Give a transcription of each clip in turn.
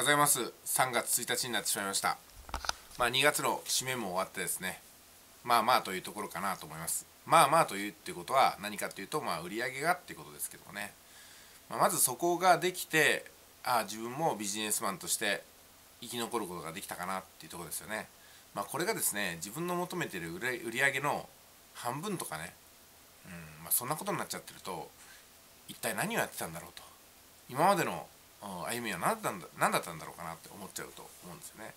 ようございます。3月1日になってしまいました。まあ2月の締めも終わってですね。まあまあというところかなと思います。まあまあというってことは何かっていうとまあ売り上げがっていうことですけどもね、まあ、まずそこができてああ自分もビジネスマンとして生き残ることができたかなっていうとこですよね。まあこれがですね自分の求めてる売り上げの半分とかね。うんまあそんなことになっちゃってると一体何をやってたんだろうと。今までの歩みは何だったんだ何だったんだろうかなって思っちゃうと思うんですよね。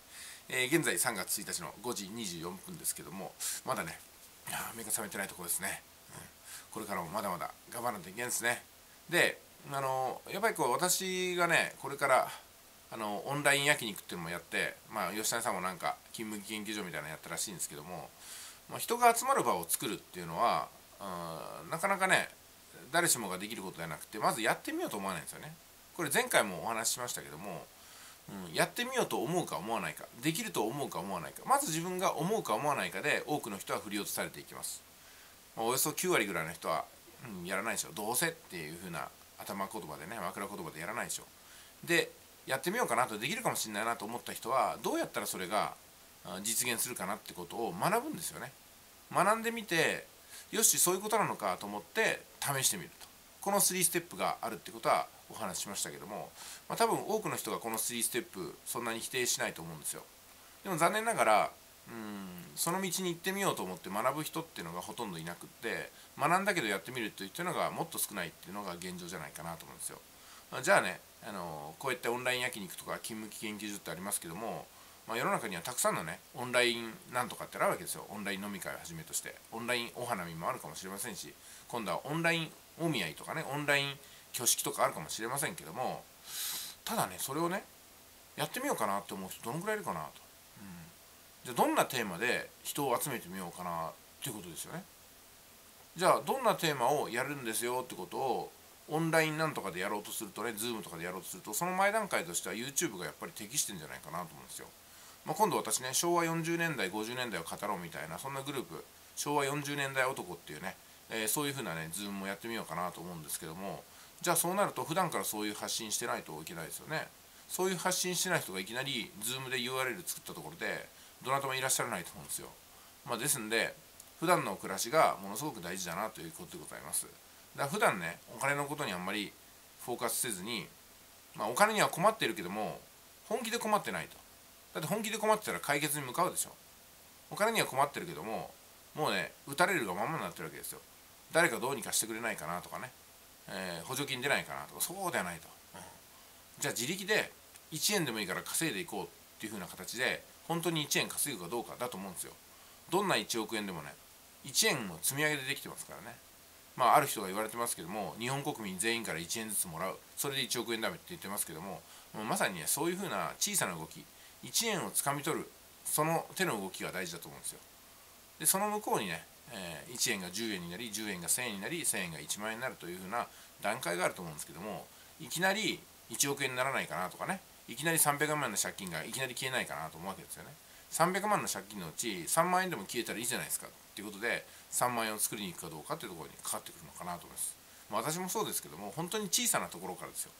えー、現在3月1日の5時24分ですけどもまだね目が覚めてないところですね、うん、これからもまだまだ頑張らないといけないですね。であのやっぱりこう私がねこれからあのオンライン焼肉っていうのもやってまあ吉谷さんもなんか金麦研究所みたいなのやったらしいんですけども、まあ、人が集まる場を作るっていうのはなかなかね誰しもができることじゃなくてまずやってみようと思わないんですよね。これ前回もお話ししましたけども、うん、やってみようと思うか思わないかできると思うか思わないかまず自分が思うか思わないかで多くの人は振り落とされていきます、まあ、およそ9割ぐらいの人は、うん、やらないでしょ。どうせっていう風な頭言葉でね枕言葉でやらないでしょ。でやってみようかなとできるかもしれないなと思った人はどうやったらそれが実現するかなってことを学ぶんですよね。学んでみてよしそういうことなのかと思って試してみると。この3ステップがあるってことはお話ししましたけども、まあ、多分多くの人がこの3ステップそんなに否定しないと思うんですよ。でも残念ながらうんその道に行ってみようと思って学ぶ人っていうのがほとんどいなくって学んだけどやってみるというのがもっと少ないっていうのが現状じゃないかなと思うんですよ。じゃあねあのこうやってオンライン焼肉とか勤務期研究所ってありますけども、まあ、世の中にはたくさんのねオンラインなんとかってあるわけですよ。オンライン飲み会をはじめとして。オンラインお花見もあるかもしれませんし今度はオンラインお見合いとかねオンライン挙式とかあるかもしれませんけどもただねそれをねやってみようかなって思う人どのくらいいるかなと、うん、じゃあどんなテーマで人を集めてみようかなっていうことですよね。じゃあどんなテーマをやるんですよってことをオンラインなんとかでやろうとするとね Zoom とかでやろうとするとその前段階としては YouTube がやっぱり適してんじゃないかなと思うんですよ、まあ、今度私ね昭和40年代50年代を語ろうみたいなそんなグループ昭和40年代男っていうね、えー、そういうふうなね Zoom もやってみようかなと思うんですけどもじゃあそうなると普段からそういう発信してないといけないですよね。そういう発信してない人がいきなり Zoom で URL 作ったところでどなたもいらっしゃらないと思うんですよ、まあ、ですんで普段の暮らしがものすごく大事だなということでございます。だから普段ねお金のことにあんまりフォーカスせずに、まあ、お金には困ってるけども本気で困ってないと。だって本気で困ってたら解決に向かうでしょ。お金には困ってるけどももうね打たれるがままになってるわけですよ。誰かどうにかしてくれないかなとかね。えー、補助金出ないかなとか。そうではないと、うん、じゃあ自力で1円でもいいから稼いでいこうっていう風な形で本当に1円稼ぐかどうかだと思うんですよ。どんな1億円でもね。1円の積み上げでできてますからね。まあある人が言われてますけども日本国民全員から1円ずつもらう。それで1億円だめって言ってますけどもまさにねそういう風な小さな動き。1円をつかみ取る。その手の動きが大事だと思うんですよ。でその向こうにねえ、1円が10円になり10円が1000円になり1000円が1万円になるというふうな段階があると思うんですけどもいきなり1億円にならないかなとかねいきなり300万円の借金がいきなり消えないかなと思うわけですよね。300万の借金のうち3万円でも消えたらいいじゃないですかっていうことで3万円を作りに行くかどうかっていうところにかかってくるのかなと思います、ま、私もそうですけども本当に小さなところからですよ。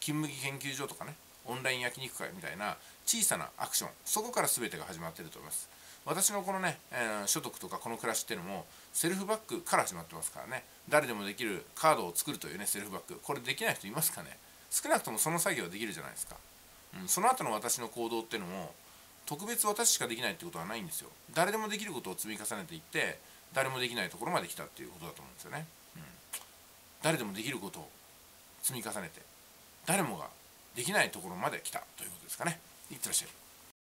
金麦研究所とかねオンライン焼肉会みたいな小さなアクションそこから全てが始まってると思います。私のこのね、えー、所得とかこの暮らしっていうのもセルフバッグから始まってますからね。誰でもできるカードを作るというねセルフバッグこれできない人いますかね？少なくともその作業はできるじゃないですか、うん、その後の私の行動っていうのも特別私しかできないってことはないんですよ。誰でもできることを積み重ねていって誰もできないところまで来たっていうことだと思うんですよね、うん、誰でもできることを積み重ねて誰もができないところまで来たということですかね。いってらっしゃい。